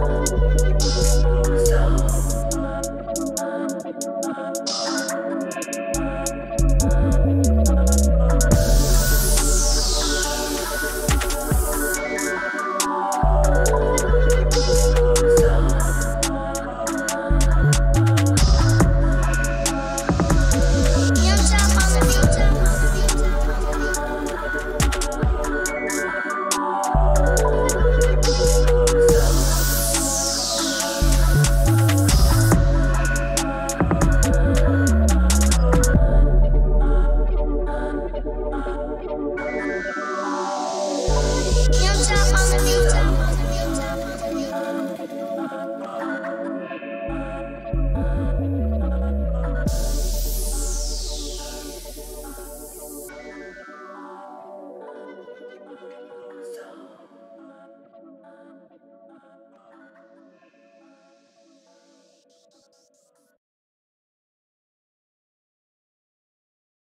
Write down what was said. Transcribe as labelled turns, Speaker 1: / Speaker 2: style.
Speaker 1: Música